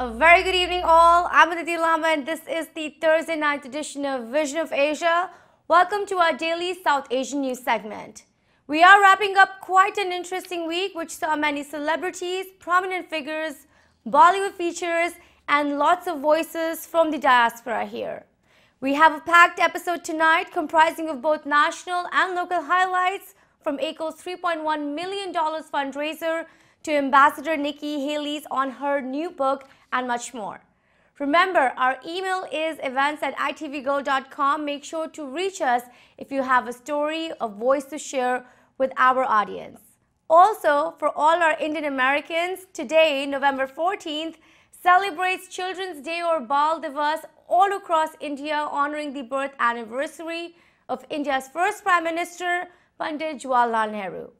A very good evening, all. I'm Aditi Lamba, and this is the Thursday night edition of Vision of Asia. Welcome to our daily South Asian news segment. We are wrapping up quite an interesting week, which saw many celebrities, prominent figures, Bollywood features, and lots of voices from the diaspora here. We have a packed episode tonight comprising of both national and local highlights from Ekal's $3.1 million fundraiser to Ambassador Nikki Haley's on her new book and much more. Remember, our email is events at itvgold.com. Make sure to reach us if you have a story, a voice to share with our audience. Also, for all our Indian Americans, today, November 14th, celebrates Children's Day or Bal Divas all across India, honoring the birth anniversary of India's first Prime Minister, Pandit Jawaharlal Nehru.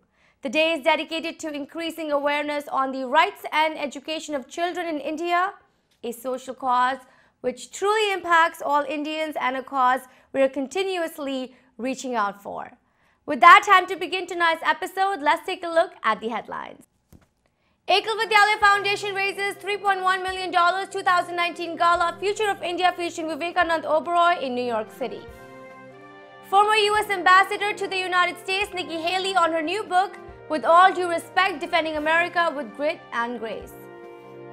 The day is dedicated to increasing awareness on the rights and education of children in India, a social cause which truly impacts all Indians and a cause we are continuously reaching out for. With that, time to begin tonight's episode. Let's take a look at the headlines. Ekal Vidyalaya Foundation raises $3.1 million 2019 Gala Future of India featuring Vivekanand Oberoi in New York City. Former U.S. Ambassador to the United States Nikki Haley on her new book, with all due respect, defending America with grit and grace.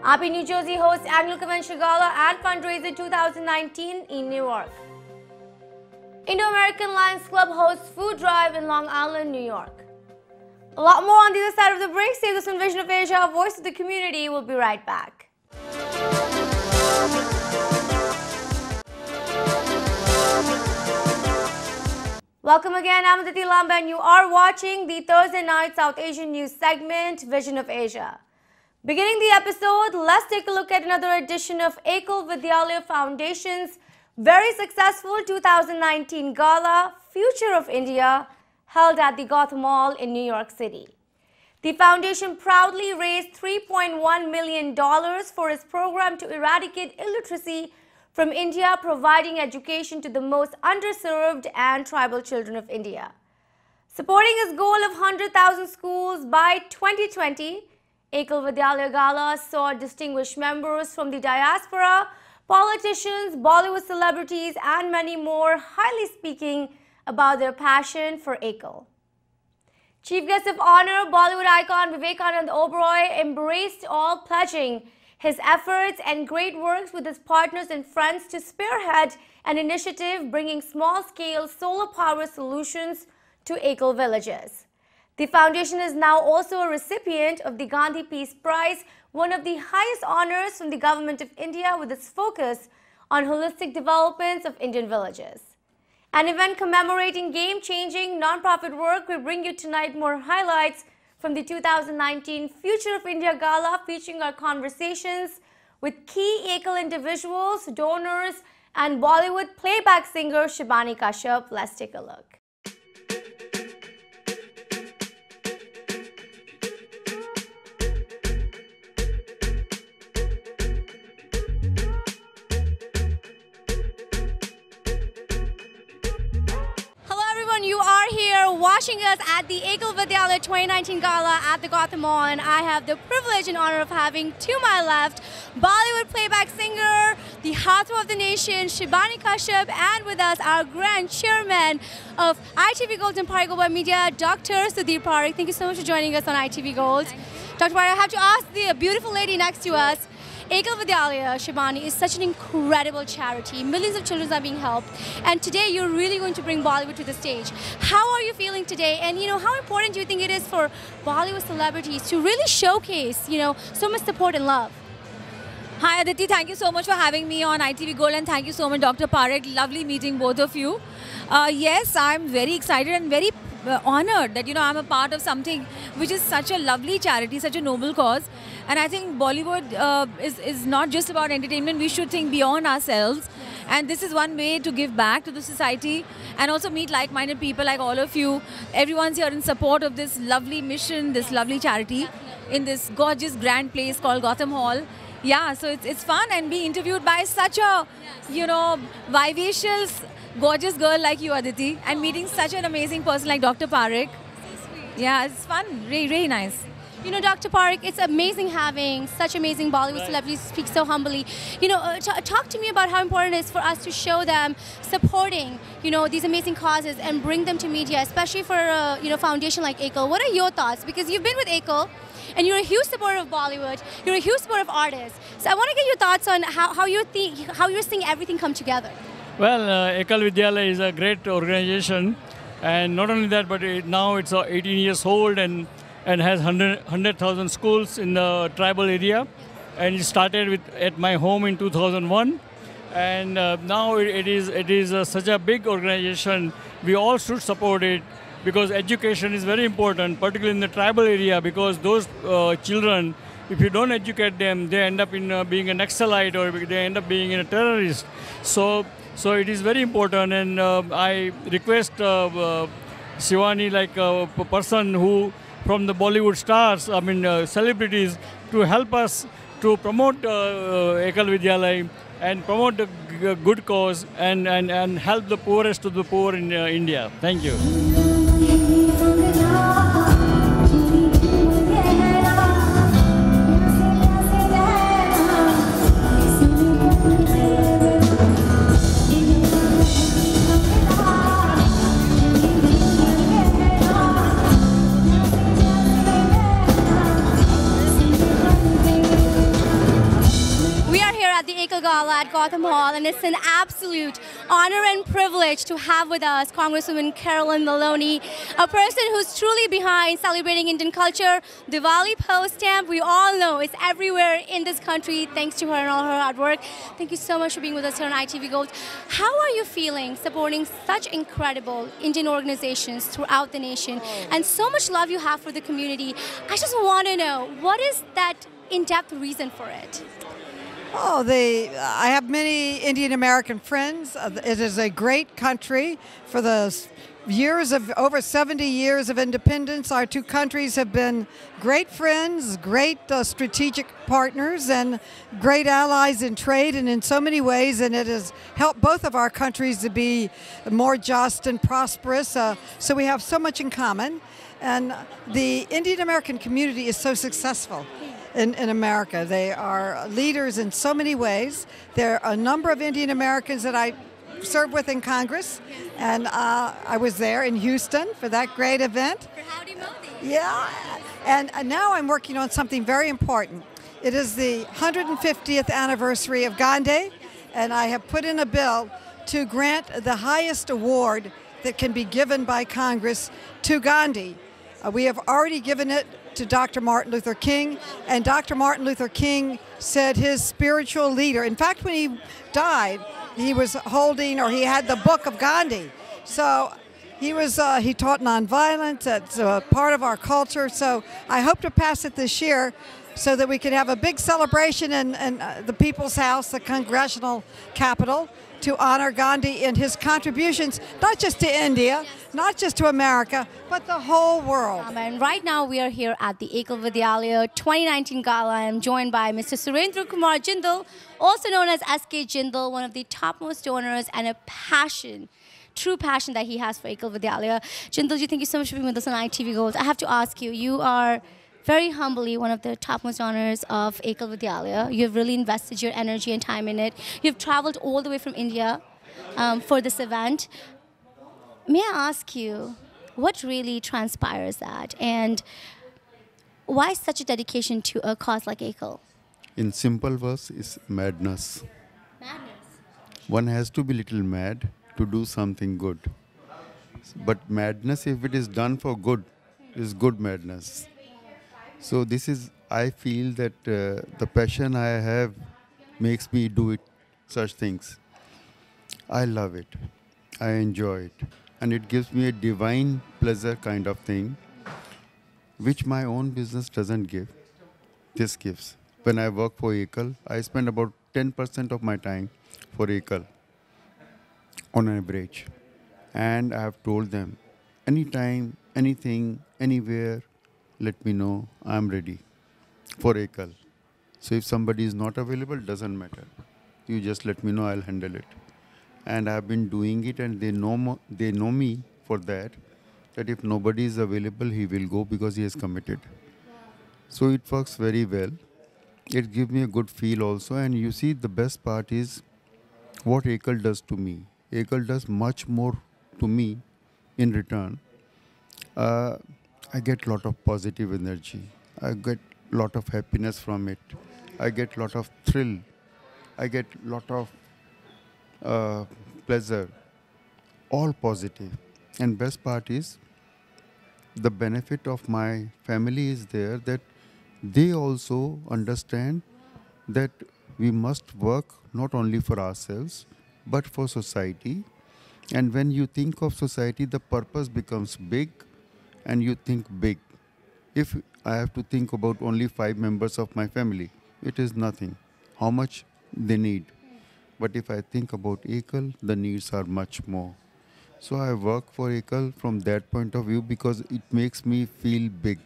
AAPI New Jersey hosts annual convention gala and fundraiser 2019 in New York. Indo-American Lions Club hosts food drive in Long Island, New York. A lot more on the other side of the break. Stay with Vision of Asia, voice of the community. We'll be right back. Welcome again, I'm Aditi Lamba and you are watching the Thursday night South Asian news segment, Vision of Asia. Beginning the episode, let's take a look at another edition of Ekal Vidyalaya Foundation's very successful 2019 gala, Future of India, held at the Gotham Hall in New York City. The foundation proudly raised $3.1 million for its program to eradicate illiteracy from India providing education to the most underserved and tribal children of India. Supporting his goal of 100,000 schools by 2020, Ekal Vidyalaya Gala saw distinguished members from the diaspora, politicians, Bollywood celebrities, and many more highly speaking about their passion for Ekal. Chief guest of honor, Bollywood icon Vivekanand Oberoi embraced all pledging his efforts and great works with his partners and friends to spearhead an initiative bringing small-scale solar power solutions to Ekal villages. The foundation is now also a recipient of the Gandhi Peace Prize, one of the highest honors from the Government of India with its focus on holistic developments of Indian villages. An event commemorating game-changing non-profit work, we bring you tonight more highlights from the 2019 Future of India Gala featuring our conversations with key Ekal individuals, donors, and Bollywood playback singer Shibani Kashyap. Let's take a look. Hello, everyone. You are here watching us at the Ekal Vidyalaya 2019 Gala at the Gotham Hall, and I have the privilege and honor of having to my left Bollywood playback singer, the Hatma of the Nation, Shibani Kashyap, and with us our grand chairman of ITV Gold and Parry Global Media, Dr. Sudhir Parikh. Thank you so much for joining us on ITV Gold. Dr. Parikh, I have to ask the beautiful lady next to us, Ekal Vidyalaya, Shibani, is such an incredible charity. Millions of children are being helped. And today you're really going to bring Bollywood to the stage. How are you feeling today? And, you know, how important do you think it is for Bollywood celebrities to really showcase, you know, so much support and love? Hi Aditi, thank you so much for having me on ITV Gold and thank you so much Dr. Parikh. Lovely meeting both of you. Uh, yes, I'm very excited and very honored that you know I'm a part of something which is such a lovely charity, such a noble cause. And I think Bollywood uh, is, is not just about entertainment. We should think beyond ourselves. And this is one way to give back to the society and also meet like-minded people like all of you. Everyone's here in support of this lovely mission, this lovely charity in this gorgeous grand place called Gotham Hall. Yeah, so it's, it's fun and being interviewed by such a, you know, vivacious, gorgeous girl like you, Aditi, and meeting such an amazing person like Dr. Parikh. Yeah, it's fun. Really, really nice. You know, Dr. Parikh, it's amazing having such amazing Bollywood right. celebrities speak so humbly. You know, uh, talk to me about how important it is for us to show them supporting, you know, these amazing causes and bring them to media, especially for a, you know, foundation like Ekal. What are your thoughts? Because you've been with Ekal and you're a huge supporter of Bollywood. You're a huge supporter of artists. So I want to get your thoughts on how, how, you're, how you're seeing everything come together. Well, uh, Ekal Vidyalaya is a great organization. And not only that, but it, now it's uh, 18 years old and, and has 100,000 schools in the tribal area. And it started with at my home in 2001. And uh, now it, it is, it is uh, such a big organization. We all should support it because education is very important, particularly in the tribal area, because those uh, children, if you don't educate them, they end up in uh, being an Naxalite or they end up being a terrorist. So, so it is very important, and uh, I request uh, uh, Shivani, like a person who from the Bollywood stars, I mean uh, celebrities, to help us to promote Ekal Vidyalaya and promote the good cause and, and, and help the poorest of the poor in India. Thank you. Gotham Hall, and it's an absolute honor and privilege to have with us Congresswoman Carolyn Maloney, a person who's truly behind celebrating Indian culture. Diwali post stamp, we all know, it's everywhere in this country thanks to her and all her hard work. Thank you so much for being with us here on ITV Gold. How are you feeling supporting such incredible Indian organizations throughout the nation and so much love you have for the community? I just want to know, what is that in-depth reason for it? Oh, they, I have many Indian American friends. Uh, it is a great country. For the years of over 70 years of independence, our two countries have been great friends, great uh, strategic partners, and great allies in trade and in so many ways. And it has helped both of our countries to be more just and prosperous. Uh, so we have so much in common. And the Indian American community is so successful in, in America. They are leaders in so many ways. There are a number of Indian Americans that I served with in Congress, and uh, I was there in Houston for that great event. For Howdy Modi. Yeah, and now I'm working on something very important. It is the 150th anniversary of Gandhi, and I have put in a bill to grant the highest award that can be given by Congress to Gandhi. Uh, we have already given it to Dr. Martin Luther King, and Dr. Martin Luther King said his spiritual leader, in fact, when he died, he was holding or he had the book of Gandhi. So he was uh, he taught nonviolence. It's a part of our culture. So I hope to pass it this year so that we can have a big celebration in, in uh, the People's House, the congressional capital, to honor Gandhi and his contributions, not just to India, not just to America, but the whole world. Um, and right now we are here at the Ekal Vidyalaya 2019 Gala. I am joined by Mr. Surendra Kumar Jindal, also known as SK Jindal, one of the topmost donors and a passion true passion that he has for Ekal Vidyalaya. Jindalji, thank you so much for being with us on ITV Gold. I have to ask you, you are very humbly one of the topmost honors of Ekal Vidyalaya. You've really invested your energy and time in it. You've traveled all the way from India um, for this event. May I ask you, what really transpires that? And why such a dedication to a cause like Ekal? in simple verse, is madness. Madness. One has to be little mad to do something good. But madness, if it is done for good, is good madness. So this is, I feel that uh, the passion I have makes me do it, such things. I love it. I enjoy it. And it gives me a divine pleasure kind of thing, which my own business doesn't give. This gives. When I work for Ekal, I spend about 10% of my time for Ekal on average. And I have told them, anytime, anything, anywhere, let me know. I'm ready for Ekal. So if somebody is not available, doesn't matter. You just let me know. I'll handle it. And I've been doing it, and they know they know me for that. That if nobody is available, he will go because he has committed. So it works very well. It gives me a good feel also. And you see, the best part is what Ekal does to me. Ekal does much more to me in return. Uh, I get lot of positive energy. I get lot of happiness from it. I get a lot of thrill. I get a lot of uh, pleasure. All positive. And best part is the benefit of my family is there that they also understand that we must work not only for ourselves but for society and when you think of society the purpose becomes big and you think big. If i have to think about only 5 members of my family it is nothing. How much they need. But if i think about ekal the needs are much more. So i work for ekal from that point of view because it makes me feel big.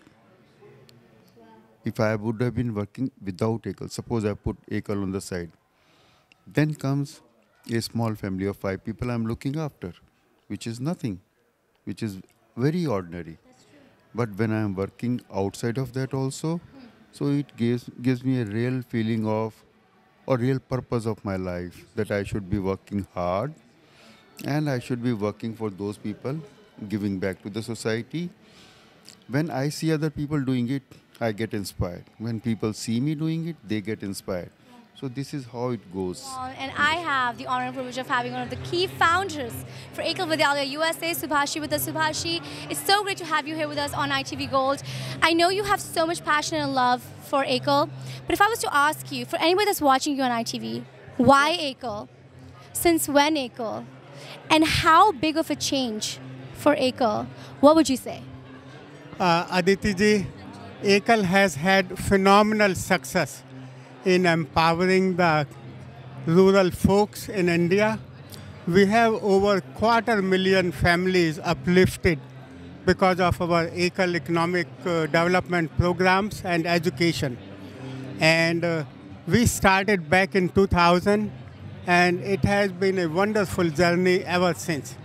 If I would have been working without Ekal, suppose I put Ekal on the side, then comes a small family of five people I'm looking after, which is nothing, which is very ordinary. But when I am working outside of that also, so it gives gives me a real feeling of a real purpose of my life that I should be working hard and I should be working for those people, giving back to the society. When I see other people doing it, I get inspired. When people see me doing it, they get inspired. So this is how it goes. And I have the honor and privilege of having one of the key founders for Ekal Vidyalaya USA, Subhashi with us. Subhashi, it's so great to have you here with us on ITV Gold. I know you have so much passion and love for Ekal, but if I was to ask you, for anybody that's watching you on ITV, why Ekal? Since when Ekal? And how big of a change for Ekal? What would you say? uh, Aditi ji, Ekal has had phenomenal success in empowering the rural folks in India. We have over quarter million families uplifted because of our Ekal economic uh, development programs and education. And uh, we started back in 2000 and it has been a wonderful journey ever since.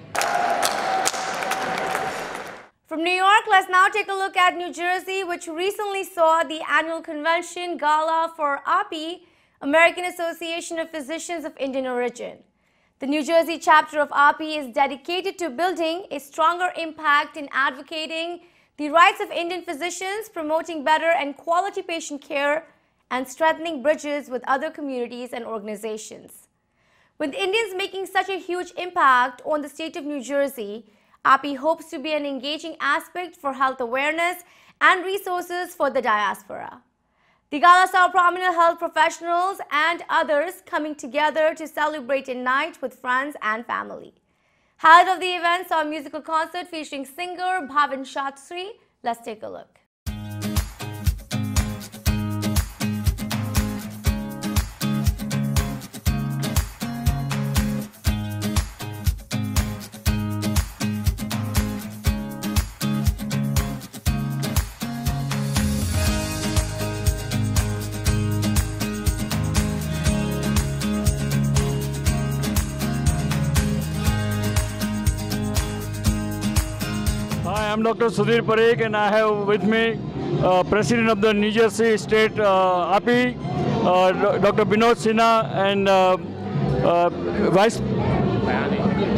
From New York, let's now take a look at New Jersey, which recently saw the annual convention gala for AAPI, American Association of Physicians of Indian Origin. The New Jersey chapter of AAPI is dedicated to building a stronger impact in advocating the rights of Indian physicians, promoting better and quality patient care, and strengthening bridges with other communities and organizations. With Indians making such a huge impact on the state of New Jersey, AAPI hopes to be an engaging aspect for health awareness and resources for the diaspora. The gala saw prominent health professionals and others coming together to celebrate a night with friends and family. Highlight of the event saw a musical concert featuring singer Bhavin Shastri. Let's take a look. Dr. Sudhir Parikh, and I have with me uh, President of the New Jersey State uh, AAPI, uh, Dr. Binod Sinha, and uh, uh, Vice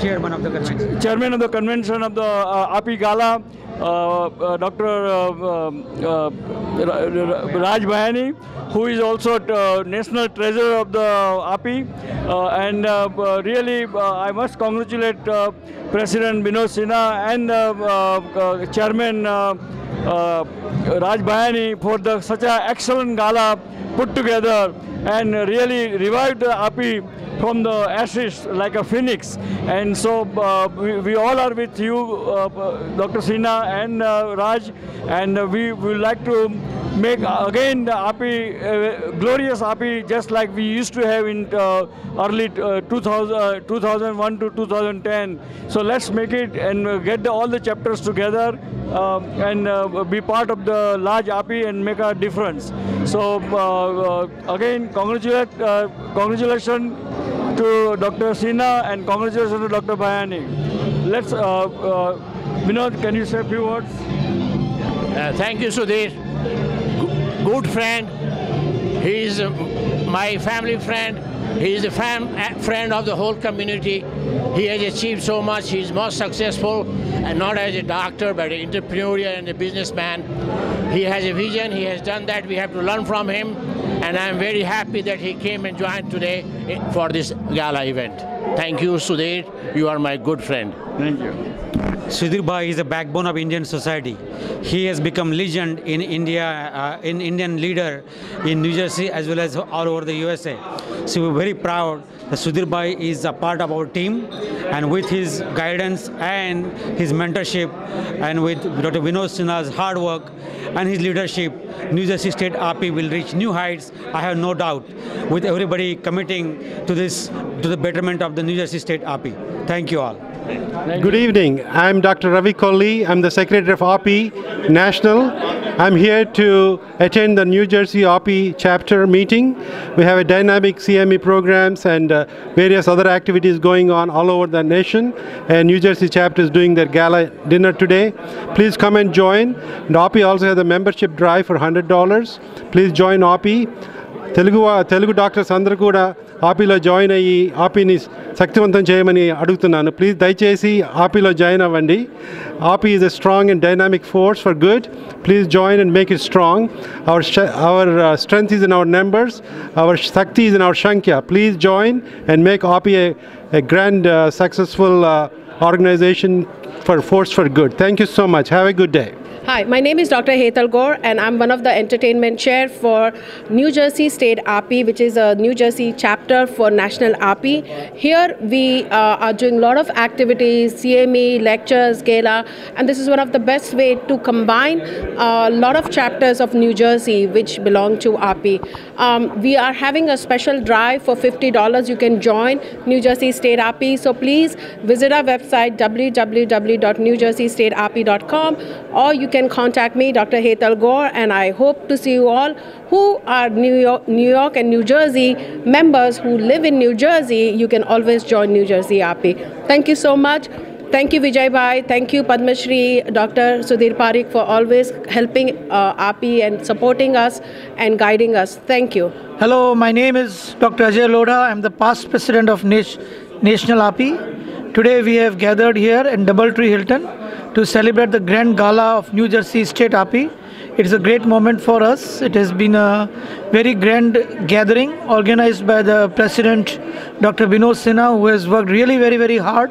chairman of the convention. Chairman of the Convention of the AAPI Gala, uh, uh, Dr. Um, uh, Ra- Ra- Raj Bhayani, who is also uh, National Treasurer of the AAPI. Uh, and really, uh, I must congratulate uh, President Vinod Sinha and uh, uh, uh, Chairman uh, uh, Raj Bayani for the, such an excellent gala put together and really revived the API from the ashes like a phoenix. And so uh, we, we all are with you, uh, Dr. Sinha and uh, Raj, and uh, we would like to make uh, again the AAPI, uh, glorious AAPI, just like we used to have in uh, early uh, 2000, uh, 2001 to 2010. So let's make it and uh, get the, all the chapters together um, and uh, be part of the large AAPI and make a difference. So uh, uh, again, congratulate, uh, congratulations to Dr. Sinha and congratulations to Dr. Bhayani. Let's, Vinod, can you say a few words? Thank you, Sudhir. G- good friend. He is my family friend. He is a friend of the whole community. He has achieved so much. He is most successful, and not as a doctor, but an entrepreneur and a businessman. He has a vision. He has done that. We have to learn from him. And I am very happy that he came and joined today for this gala event. Thank you, Sudhir. You are my good friend. Thank you. Sudhir Bhai is the backbone of Indian society. He has become legend in India, uh, in Indian leader in New Jersey as well as all over the USA. So we're very proud that Sudhir Bhai is a part of our team, and with his guidance and his mentorship, and with Dr. Vinod Sinha's hard work and his leadership, New Jersey State AAPI will reach new heights. I have no doubt. With everybody committing to this, to the betterment of the New Jersey State AAPI. Thank you all. Good evening. I'm Dr. Ravi Kolli. I'm the Secretary of AAPI National. I'm here to attend the New Jersey AAPI chapter meeting. We have a dynamic CME programs and uh, various other activities going on all over the nation. And New Jersey chapter is doing their gala dinner today. Please come and join. And AAPI also has a membership drive for $100. Please join AAPI. Telugu, uh, Telugu Dr. అందరూ ఆపీలో join అయ్యి ఆపీని శక్తివంతం చేయమని అడుగుతున్నాను please దయచేసి ఆపీలో join అవ్వండి AAP is a strong and dynamic force for good please join and make it strong our our strength is in our numbers our శక్తి is in our సంఖ్య please join and make ఆపీ a grand successful organization for force for good thank you so much have a good day Hi, my name is Dr. Hetal Gore, and I'm one of the entertainment chair for New Jersey State AAPI, which is a New Jersey chapter for National AAPI. Here we uh, are doing a lot of activities, CME, lectures, gala, and this is one of the best way to combine a lot of chapters of New Jersey which belong to AAPI. Um, we are having a special drive for $50. You can join New Jersey State AAPI. So please visit our website www.newjerseystateapi.com or you can contact me, Dr. Hetal Gore, and I hope to see you all who are New York, New York and New Jersey members who live in New Jersey. You can always join New Jersey AAPI. Thank you so much. Thank you, Vijay Bhai. Thank you, Padma Shri, Dr. Sudhir Parikh, for always helping uh, AAPI and supporting us and guiding us. Thank you. Hello, my name is Dr. Ajay Lodha. I'm the past president of Nat- National AAPI. Today we have gathered here in Doubletree Hilton to celebrate the grand gala of New Jersey State AAPI. It is a great moment for us. It has been a very grand gathering organized by the president, Dr. Vinod Sinha, who has worked really very, very hard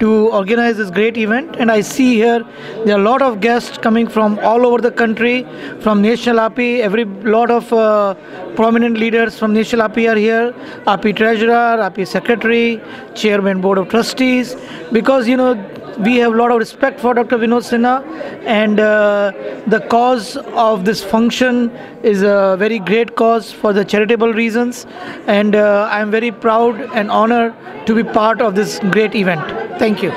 to organize this great event. And I see here there are a lot of guests coming from all over the country, from National AAPI. Every lot of uh, prominent leaders from National AAPI are here. AAPI treasurer, AAPI secretary, chairman board of trustees. Because you know we have a lot of respect for Dr. Vinod Sinha, and uh, the cause of this function is a very great cause for the charitable reasons. And uh, I am very proud and honored to be part of this great event. Thank you.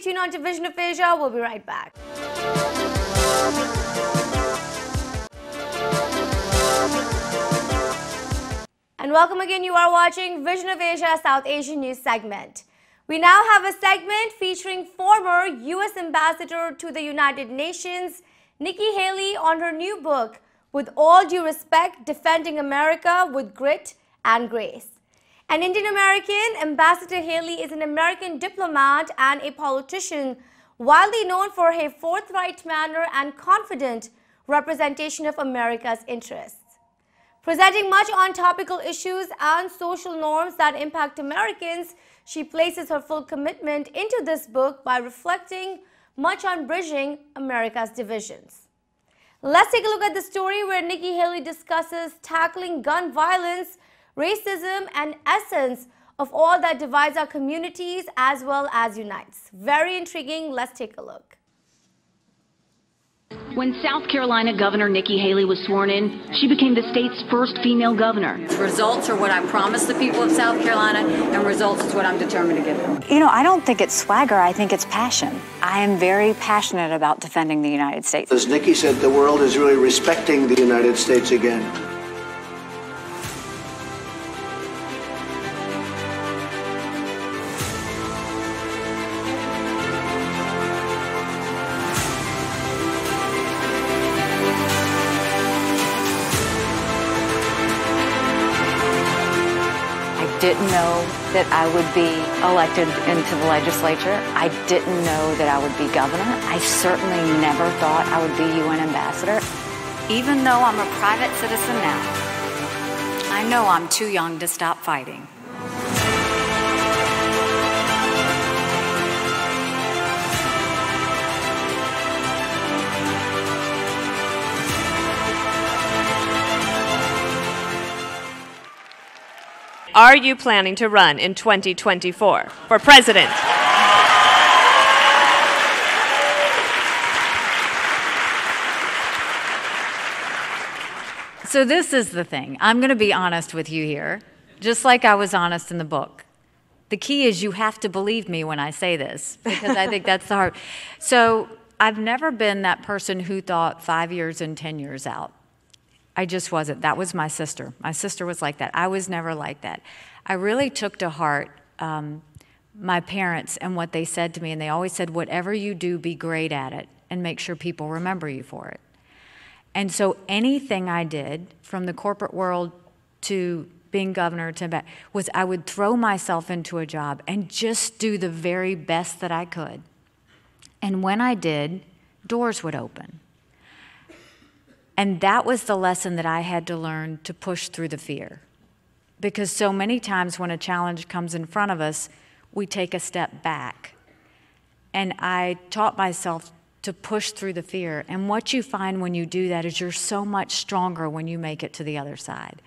Stay tuned on to Vision of Asia. We'll be right back. And welcome again. You are watching Vision of Asia South Asian News segment. We now have a segment featuring former U.S. Ambassador to the United Nations, Nikki Haley, on her new book, With All Due Respect Defending America with Grit and Grace. An Indian American, Ambassador Haley is an American diplomat and a politician, widely known for her forthright manner and confident representation of America's interests. Presenting much on topical issues and social norms that impact Americans, she places her full commitment into this book by reflecting much on bridging America's divisions. Let's take a look at the story where Nikki Haley discusses tackling gun violence, racism, and essence of all that divides our communities as well as unites. Very intriguing. Let's take a look. When South Carolina Governor Nikki Haley was sworn in, she became the state's first female governor. Results are what I promised the people of South Carolina, and results is what I'm determined to give them. You know, I don't think it's swagger, I think it's passion. I am very passionate about defending the United States. As Nikki said, the world is really respecting the United States again. Didn't know that I would be elected into the legislature. I didn't know that I would be governor. I certainly never thought I would be UN ambassador. Even though I'm a private citizen now, I know I'm too young to stop fighting. Are you planning to run in 2024 for president? So, this is the thing. I'm going to be honest with you here, just like I was honest in the book. The key is you have to believe me when I say this, because I think that's the hard. So, I've never been that person who thought five years and 10 years out. I just wasn't. That was my sister. My sister was like that. I was never like that. I really took to heart um, my parents and what they said to me, and they always said, whatever you do, be great at it and make sure people remember you for it. And so anything I did from the corporate world to being governor to was I would throw myself into a job and just do the very best that I could. And when I did, doors would open. And that was the lesson that I had to learn to push through the fear. Because so many times when a challenge comes in front of us, we take a step back. And I taught myself to push through the fear. And what you find when you do that is you're so much stronger when you make it to the other side.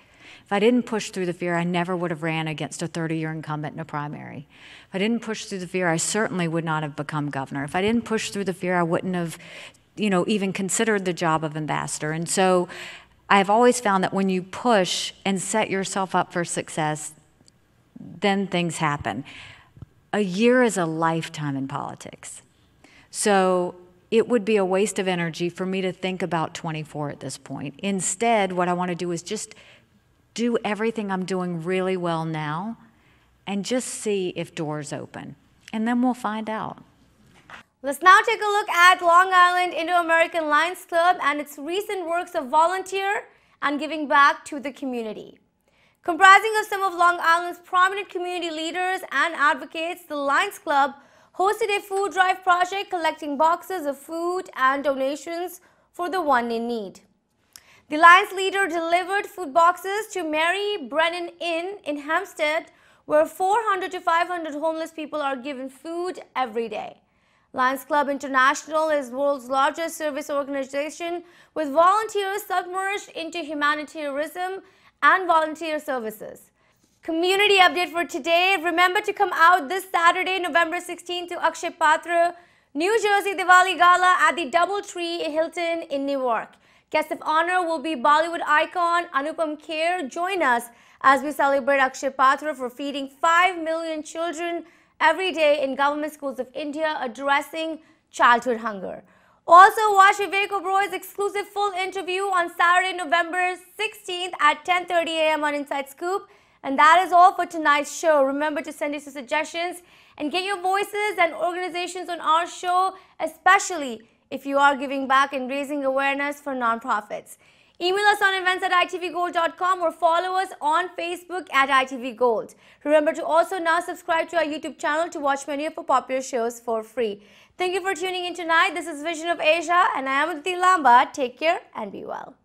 If I didn't push through the fear, I never would have ran against a 30 year incumbent in a primary. If I didn't push through the fear, I certainly would not have become governor. If I didn't push through the fear, I wouldn't have, you know, even considered the job of ambassador. And so I've always found that when you push and set yourself up for success, then things happen. A year is a lifetime in politics. So it would be a waste of energy for me to think about 24 at this point. Instead, what I want to do is just do everything I'm doing really well now and just see if doors open. And then we'll find out. Let's now take a look at Long Island Indo-American Lions Club and its recent works of volunteer and giving back to the community. Comprising of some of Long Island's prominent community leaders and advocates, the Lions Club hosted a food drive project collecting boxes of food and donations for the one in need. The Lions leader delivered food boxes to Mary Brennan Inn in Hempstead, where 400 to 500 homeless people are given food every day. Lions Club International is the world's largest service organization with volunteers submerged into humanitarianism and volunteer services. Community update for today. Remember to come out this Saturday, November 16th to Akshay Patra, New Jersey Diwali Gala at the Doubletree Hilton in Newark. Guest of honor will be Bollywood icon Anupam Kher. Join us as we celebrate Akshay Patra for feeding 5 million children every day in government schools of India addressing childhood hunger. Also, watch Vivek Oberoi's exclusive full interview on Saturday, November 16th at 10.30 a.m. on Inside Scoop. And that is all for tonight's show. Remember to send us your suggestions and get your voices and organizations on our show, especially if you are giving back and raising awareness for nonprofits. Email us on events at itvgold.com or follow us on Facebook at itvgold. Remember to also now subscribe to our YouTube channel to watch many of our popular shows for free. Thank you for tuning in tonight. This is Vision of Asia and I am Aditi Lamba. Take care and be well.